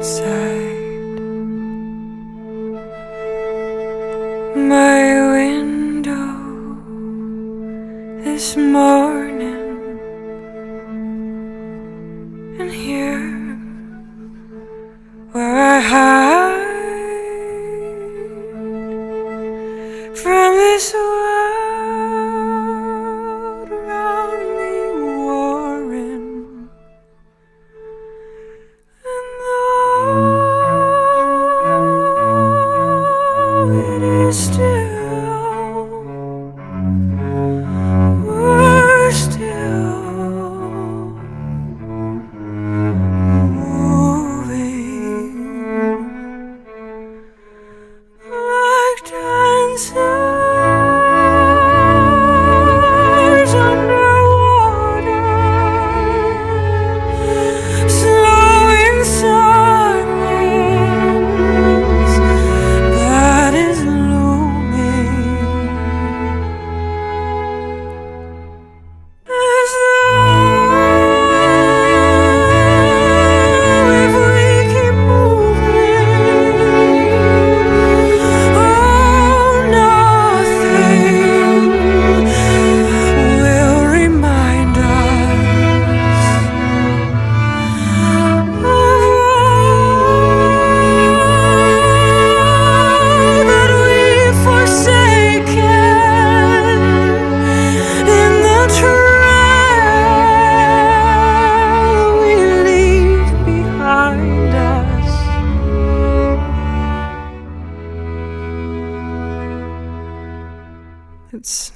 outside. My window this morning, and here where I hide from this. first It's